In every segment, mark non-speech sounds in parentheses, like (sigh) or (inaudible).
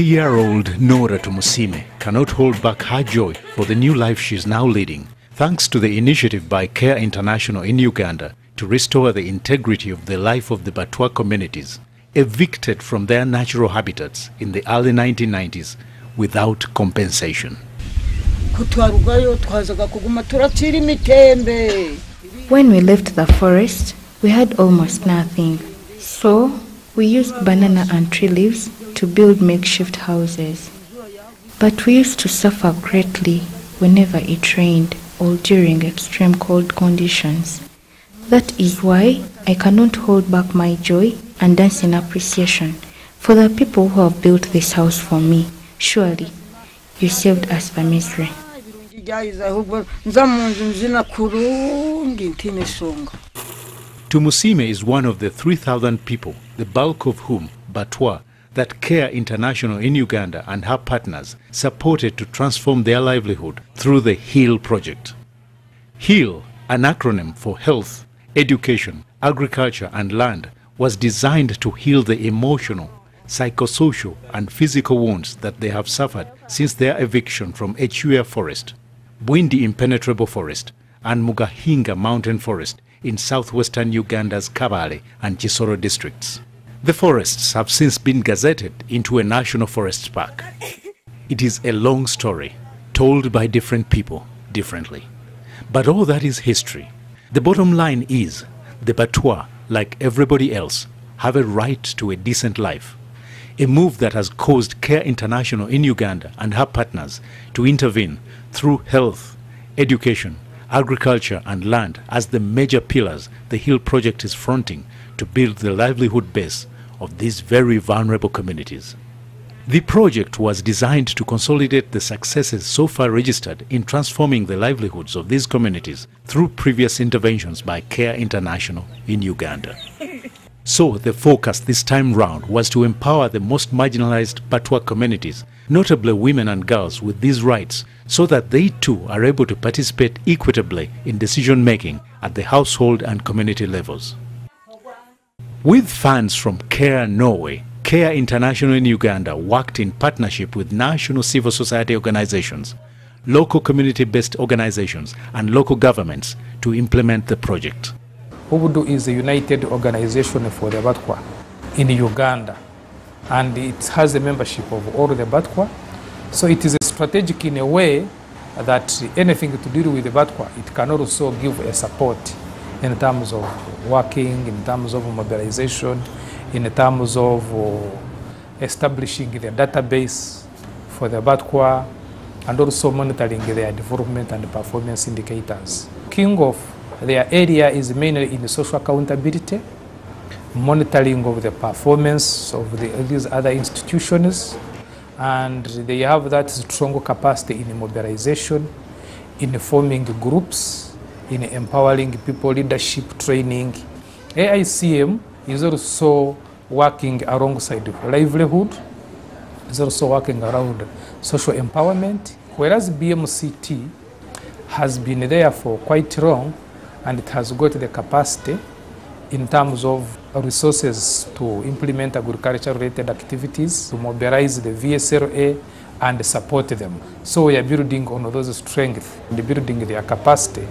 80-year-old Nora Tumusime cannot hold back her joy for the new life she is now leading, thanks to the initiative by Care International in Uganda to restore the integrity of the life of the Batwa communities, evicted from their natural habitats in the early 1990s without compensation. When we left the forest, we had almost nothing. So, we used banana and tree leaves to build makeshift houses. But we used to suffer greatly whenever it rained or during extreme cold conditions. That is why I cannot hold back my joy and dance in appreciation for the people who have built this house for me. Surely, you saved us the misery. Tumusime is one of the 3,000 people, the bulk of whom, Batwa, that Care International in Uganda and her partners supported to transform their livelihood through the HEAL project. HEAL, an acronym for Health, Education, Agriculture and Land, was designed to heal the emotional, psychosocial and physical wounds that they have suffered since their eviction from Echuya Forest, Bwindi Impenetrable Forest, and Mugahinga Mountain Forest in southwestern Uganda's Kabale and Kisoro districts. The forests have since been gazetted into a national forest park. It is a long story, told by different people differently. But all that is history. The bottom line is the Batwa, like everybody else, have a right to a decent life. A move that has caused Care International in Uganda and her partners to intervene through health, education, agriculture, and land as the major pillars the HEAL project is fronting to build the livelihood base of these very vulnerable communities. The project was designed to consolidate the successes so far registered in transforming the livelihoods of these communities through previous interventions by Care International in Uganda. (laughs) So, the focus this time round was to empower the most marginalized Batwa communities, notably women and girls, with these rights so that they too are able to participate equitably in decision making at the household and community levels. With funds from CARE Norway, CARE International in Uganda worked in partnership with national civil society organizations, local community based organizations, and local governments to implement the project. Ubudu is a united organization for the Batwa in Uganda, and it has the membership of all the Batwa. So it is strategic in a way that anything to do with the Batwa, it can also give a support in terms of working, in terms of mobilization, in terms of uh, establishing the database for the Batwa, and also monitoring their development and performance indicators. King of their area is mainly in the social accountability, monitoring of the performance of the, these other institutions, and they have that strong capacity in mobilization, in forming groups, in empowering people, leadership training. AICM is also working alongside livelihood, is also working around social empowerment, whereas BMCT has been there for quite long and it has got the capacity in terms of resources to implement agriculture related activities, to mobilize the VSLA and support them. So we are building on those strengths and building their capacity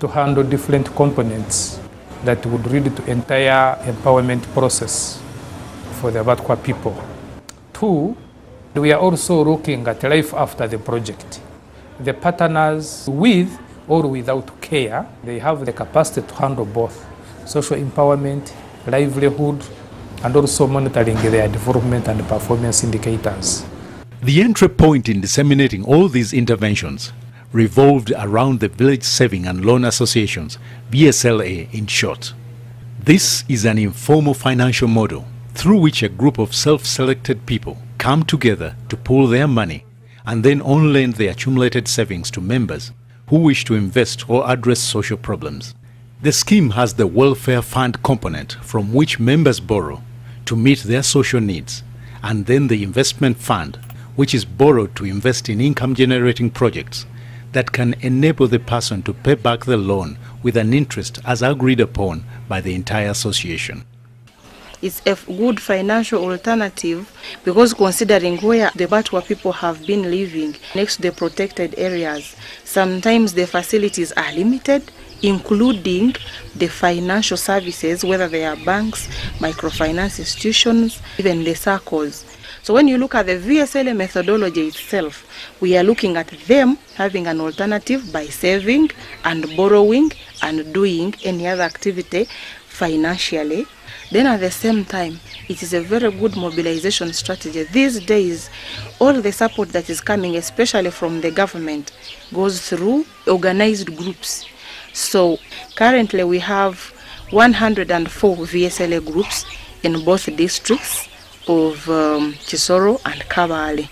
to handle different components that would lead to entire empowerment process for the Abatqua people. Two, we are also looking at life after the project. The partners with or without care, they have the capacity to handle both social empowerment, livelihood, and also monitoring their development and performance indicators. The entry point in disseminating all these interventions revolved around the Village Saving and Loan Associations, VSLA in short. This is an informal financial model through which a group of self selected people come together to pool their money and then on lend the accumulated savings to members who wish to invest or address social problems. The scheme has the welfare fund component from which members borrow to meet their social needs, and then the investment fund, which is borrowed to invest in income generating projects that can enable the person to pay back the loan with an interest as agreed upon by the entire association. It's a good financial alternative because considering where the Batwa people have been living next to the protected areas, sometimes the facilities are limited, including the financial services, whether they are banks, microfinance institutions, even the circles. So when you look at the VSLA methodology itself, we are looking at them having an alternative by saving and borrowing and doing any other activity financially. Then at the same time, it is a very good mobilization strategy. These days, all the support that is coming, especially from the government, goes through organized groups. So currently we have 104 VSLA groups in both districts of um, Kisoro and Kabale.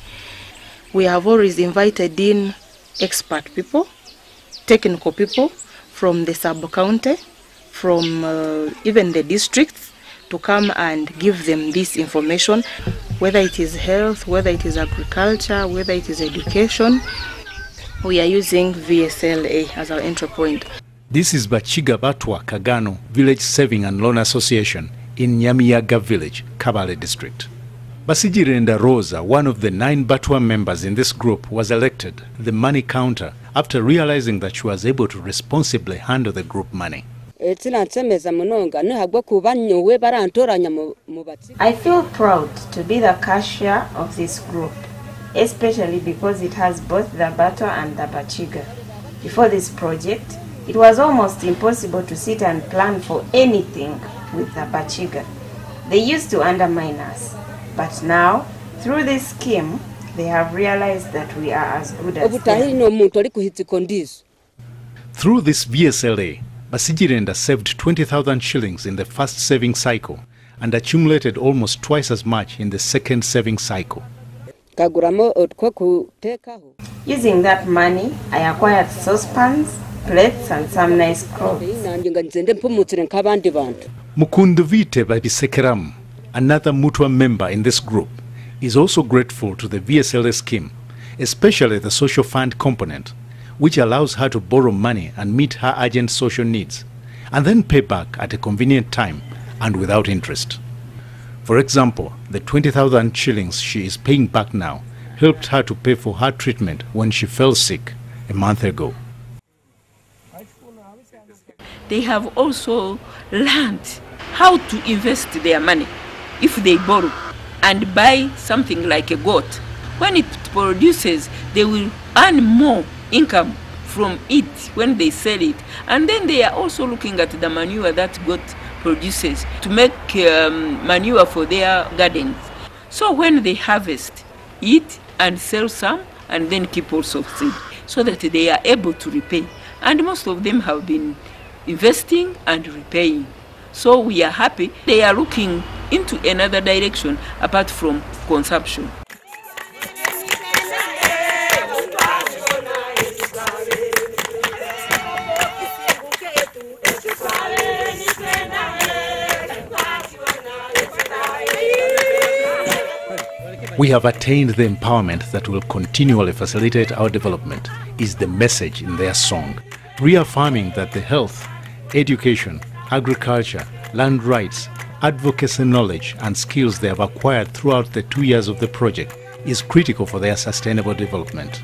We have always invited in expert people, technical people from the sub-county, from uh, even the districts to come and give them this information, whether it is health, whether it is agriculture, whether it is education. We are using VSLA as our entry point. This is Bachiga Batwa Kagano Village Saving and Loan Association in Nyamiyaga Village, Kabale District. Basijirenda Rosa, one of the nine Batwa members in this group, was elected the money counter after realizing that she was able to responsibly handle the group money. batsi I feel proud to be the cashier of this group, especially because it has both the Batwa and the Bachiga. Before this project, it was almost impossible to sit and plan for anything with the Bachiga. They used to undermine us, but now, through this scheme, they have realized that we are as good as them. Through this VSLA, Basijirenda saved 20,000 shillings in the first saving cycle and accumulated almost twice as much in the second saving cycle. Using that money, I acquired saucepans, plates, and some nice clothes. nange nga nze ndi mpumutsire nk'abandi bantu Mukunduvite Babisekeramu, another Mutwa member in this group, is also grateful to the VSLA scheme, especially the social fund component, which allows her to borrow money and meet her urgent social needs, and then pay back at a convenient time and without interest. For example, the 20,000 shillings she is paying back now helped her to pay for her treatment when she fell sick a month ago. They have also learned how to invest their money if they borrow and buy something like a goat. When it produces, they will earn more income from it when they sell it. And then they are also looking at the manure that goat produces to make um, manure for their gardens. So when they harvest, eat and sell some and then keep also seed so that they are able to repay. And most of them have been investing and repaying. So we are happy they are looking into another direction apart from consumption. We have attained the empowerment that will continually facilitate our development, is the message in their song, reaffirming that the health, education, agriculture, land rights, advocacy knowledge, and skills they have acquired throughout the two years of the project is critical for their sustainable development.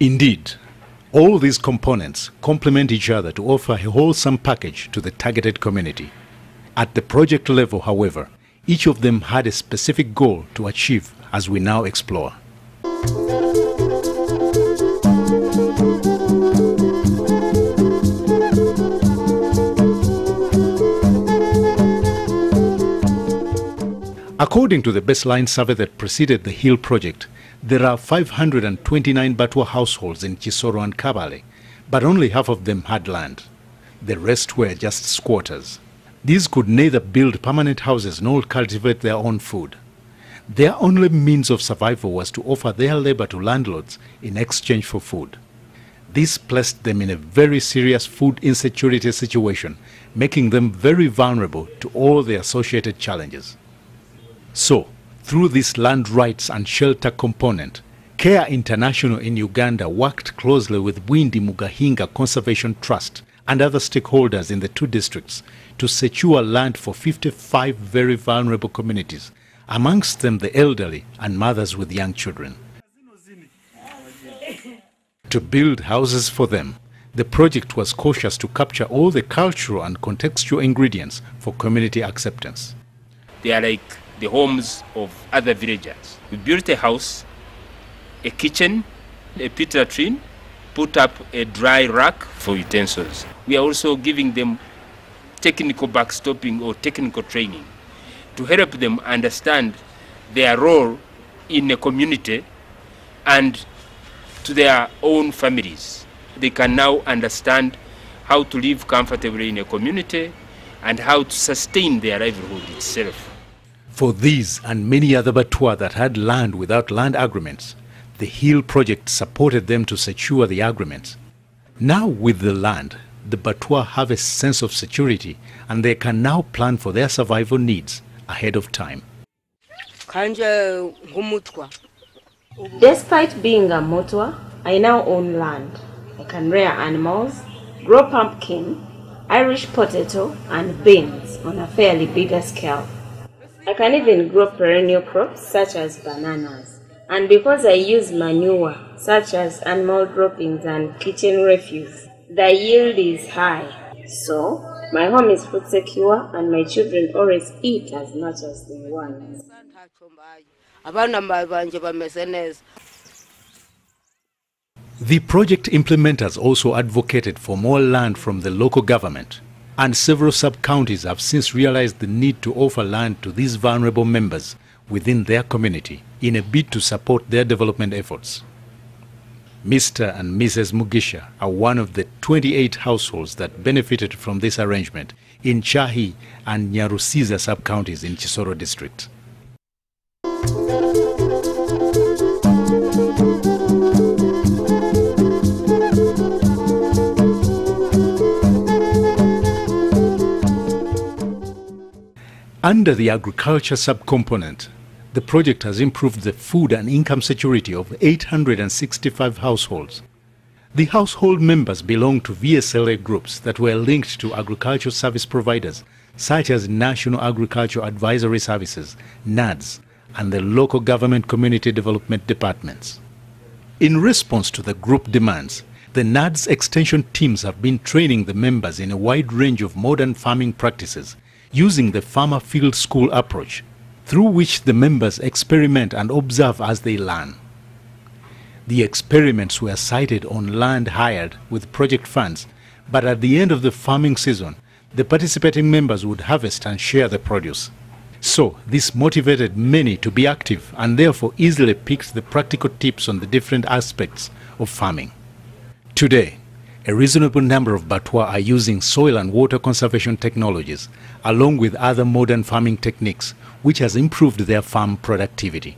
Indeed, all these components complement each other to offer a wholesome package to the targeted community. At the project level, however, each of them had a specific goal to achieve as we now explore. According to the baseline survey that preceded the HEAL project, there are 529 Batwa households in Kisoro and Kabale, but only half of them had land. The rest were just squatters. These could neither build permanent houses nor cultivate their own food. Their only means of survival was to offer their labor to landlords in exchange for food. This placed them in a very serious food insecurity situation, making them very vulnerable to all the associated challenges. So, through this land rights and shelter component, CARE International in Uganda worked closely with Bwindi Mugahinga Conservation Trust and other stakeholders in the two districts to secure land for 55 very vulnerable communities, amongst them the elderly and mothers with young children. To build houses for them, the project was cautious to capture all the cultural and contextual ingredients for community acceptance. They are like the homes of other villagers. We built a house, a kitchen, a pit latrine, put up a dry rack for utensils. We are also giving them technical backstopping or technical training to help them understand their role in a community and to their own families. They can now understand how to live comfortably in a community and how to sustain their livelihood itself. For these and many other Batwa that had land without land agreements, the HEAL project supported them to secure the agreements. Now, with the land, the Batwa have a sense of security and they can now plan for their survival needs ahead of time. Despite being a Motwa, I now own land. I can rear animals, grow pumpkin, Irish potato, and beans on a fairly bigger scale. I can even grow perennial crops such as bananas. And because I use manure such as animal droppings and kitchen refuse, the yield is high. So, my home is food secure and my children always eat as much as they want. The project implementers also advocated for more land from the local government, and several sub counties have since realized the need to offer land to these vulnerable members within their community in a bid to support their development efforts. Mr. and Mrs. Mugisha are one of the 28 households that benefited from this arrangement in Chahi and Nyarusiza sub counties in Kisoro district. Under the agriculture subcomponent, the project has improved the food and income security of 865 households. The household members belong to VSLA groups that were linked to agricultural service providers such as National Agricultural Advisory Services, NAADS, and the local government community development departments. In response to the group demands, the NAADS extension teams have been training the members in a wide range of modern farming practices using the farmer field school approach, through which the members experiment and observe as they learn. The experiments were sited on land hired with project funds, but at the end of the farming season, the participating members would harvest and share the produce. So, this motivated many to be active and therefore easily picked the practical tips on the different aspects of farming. Today, a reasonable number of Batwa are using soil and water conservation technologies, along with other modern farming techniques, which has improved their farm productivity.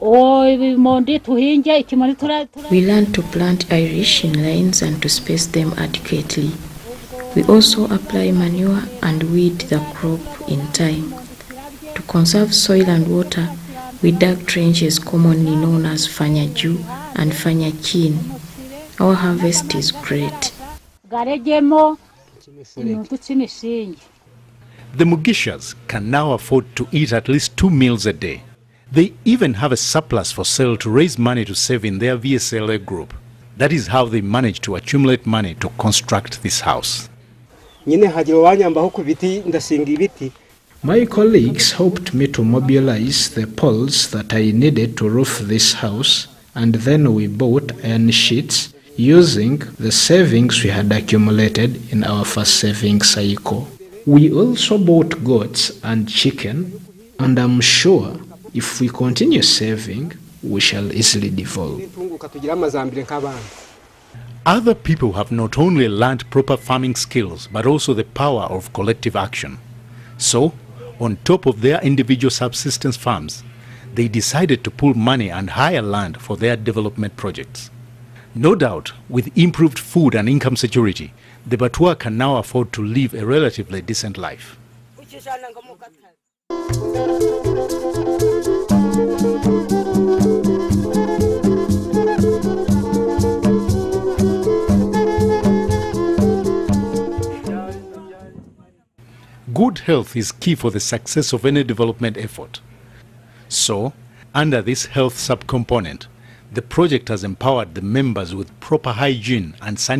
We learn to plant Irish in lines and to space them adequately. We also apply manure and weed the crop in time. To conserve soil and water, we dug trenches commonly known as Fanya and Fanya Chini. Our harvest is great. The Mugishas can now afford to eat at least two meals a day. They even have a surplus for sale to raise money to save in their VSLA group. That is how they managed to accumulate money to construct this house. nyine hagira uwanyambaho ku biti ndasinga ibiti My colleagues helped me to mobilize the poles that I needed to roof this house, and then we bought iron sheets using the savings we had accumulated in our first saving cycle. We also bought goats and chicken, and I'm sure if we continue saving, we shall easily devolve. Other people have not only learned proper farming skills but also the power of collective action. So, on top of their individual subsistence farms, they decided to pool money and hire land for their development projects. No doubt, with improved food and income security, the Batwa can now afford to live a relatively decent life. Good health is key for the success of any development effort. So, under this health subcomponent, the project has empowered the members with proper hygiene and sanitation